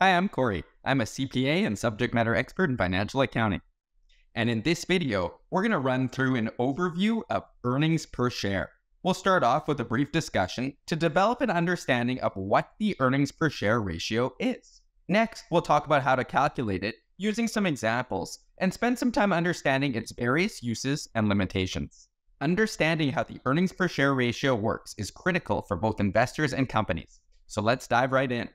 Hi, I'm Corey. I'm a CPA and subject matter expert in financial accounting. And in this video, we're going to run through an overview of earnings per share. We'll start off with a brief discussion to develop an understanding of what the earnings per share ratio is. Next, we'll talk about how to calculate it using some examples and spend some time understanding its various uses and limitations. Understanding how the earnings per share ratio works is critical for both investors and companies. So let's dive right in.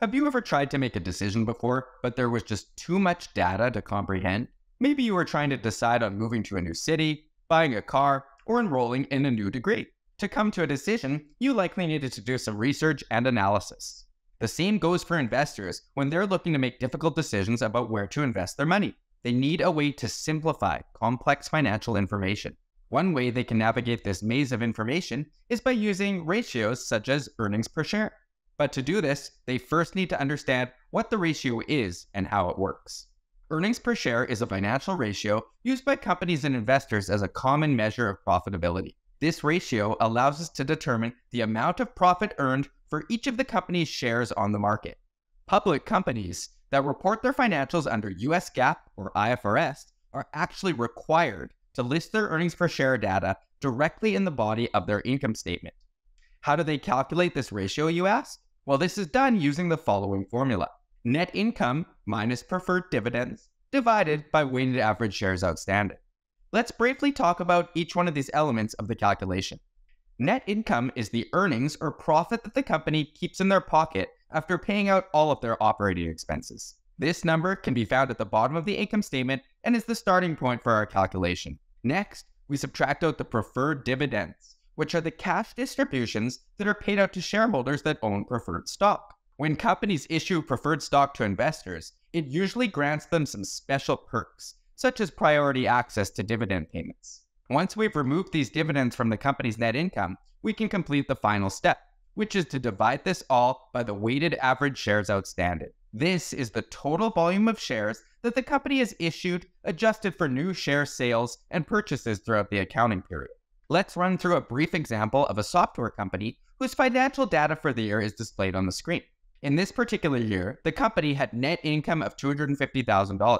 Have you ever tried to make a decision before, but there was just too much data to comprehend? Maybe you were trying to decide on moving to a new city, buying a car, or enrolling in a new degree. To come to a decision, you likely needed to do some research and analysis. The same goes for investors when they're looking to make difficult decisions about where to invest their money. They need a way to simplify complex financial information. One way they can navigate this maze of information is by using ratios such as earnings per share. But to do this, they first need to understand what the ratio is and how it works. Earnings per share is a financial ratio used by companies and investors as a common measure of profitability. This ratio allows us to determine the amount of profit earned for each of the company's shares on the market. Public companies that report their financials under US GAAP or IFRS are actually required to list their earnings per share data directly in the body of their income statement. How do they calculate this ratio, you ask? Well, this is done using the following formula. Net income minus preferred dividends divided by weighted average shares outstanding. Let's briefly talk about each one of these elements of the calculation. Net income is the earnings or profit that the company keeps in their pocket after paying out all of their operating expenses. This number can be found at the bottom of the income statement and is the starting point for our calculation. Next, we subtract out the preferred dividends which are the cash distributions that are paid out to shareholders that own preferred stock. When companies issue preferred stock to investors, it usually grants them some special perks, such as priority access to dividend payments. Once we've removed these dividends from the company's net income, we can complete the final step, which is to divide this all by the weighted average shares outstanding. This is the total volume of shares that the company has issued, adjusted for new share sales and purchases throughout the accounting period let's run through a brief example of a software company whose financial data for the year is displayed on the screen. In this particular year, the company had net income of $250,000.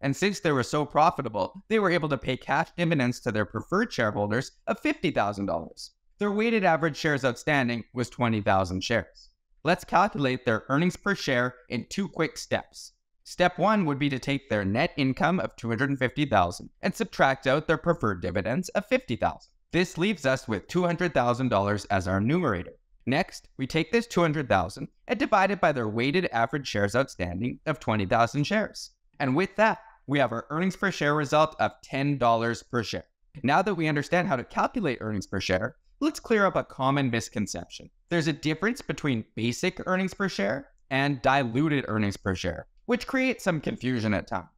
And since they were so profitable, they were able to pay cash dividends to their preferred shareholders of $50,000. Their weighted average shares outstanding was 20,000 shares. Let's calculate their earnings per share in two quick steps. Step one would be to take their net income of 250,000 and subtract out their preferred dividends of 50,000. This leaves us with $200,000 as our numerator. Next, we take this 200,000 and divide it by their weighted average shares outstanding of 20,000 shares. And with that, we have our earnings per share result of $10 per share. Now that we understand how to calculate earnings per share, let's clear up a common misconception. There's a difference between basic earnings per share and diluted earnings per share, which creates some confusion at times.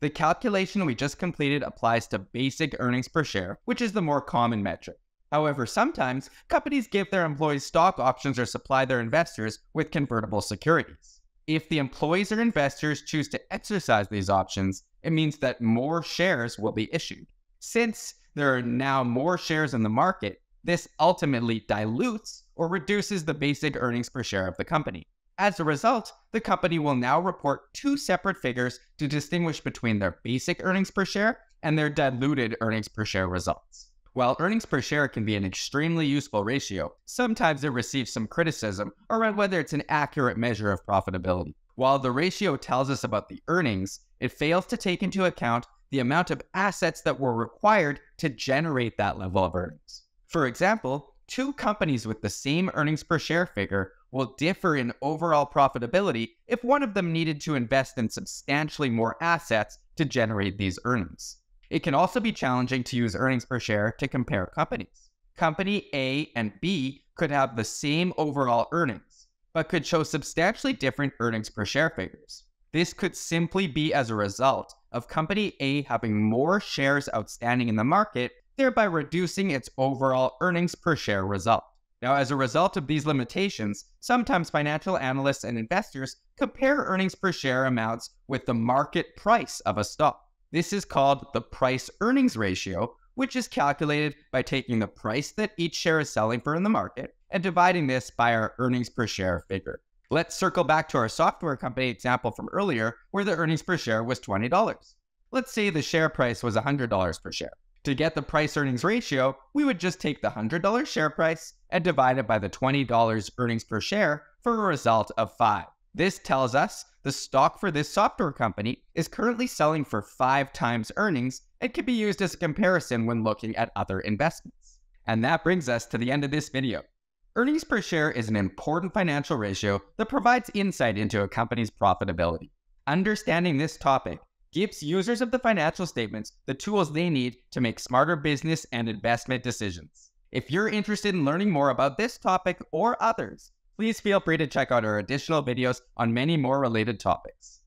The calculation we just completed applies to basic earnings per share, which is the more common metric. However, sometimes companies give their employees stock options or supply their investors with convertible securities. If the employees or investors choose to exercise these options, it means that more shares will be issued. Since there are now more shares in the market, this ultimately dilutes or reduces the basic earnings per share of the company. As a result, the company will now report two separate figures to distinguish between their basic earnings per share and their diluted earnings per share results. While earnings per share can be an extremely useful ratio, sometimes it receives some criticism around whether it's an accurate measure of profitability. While the ratio tells us about the earnings, it fails to take into account the amount of assets that were required to generate that level of earnings. For example, two companies with the same earnings per share figure will differ in overall profitability if one of them needed to invest in substantially more assets to generate these earnings. It can also be challenging to use earnings per share to compare companies. Company A and B could have the same overall earnings, but could show substantially different earnings per share figures. This could simply be as a result of company A having more shares outstanding in the market, thereby reducing its overall earnings per share result. Now, as a result of these limitations, sometimes financial analysts and investors compare earnings per share amounts with the market price of a stock. This is called the price earnings ratio, which is calculated by taking the price that each share is selling for in the market and dividing this by our earnings per share figure. Let's circle back to our software company example from earlier, where the earnings per share was $20. Let's say the share price was $100 per share. To get the price earnings ratio, we would just take the $100 share price and divide it by the $20 earnings per share for a result of 5. This tells us the stock for this software company is currently selling for 5 times earnings and can be used as a comparison when looking at other investments. And that brings us to the end of this video. Earnings per share is an important financial ratio that provides insight into a company's profitability. Understanding this topic gives users of the financial statements the tools they need to make smarter business and investment decisions. If you're interested in learning more about this topic or others, please feel free to check out our additional videos on many more related topics.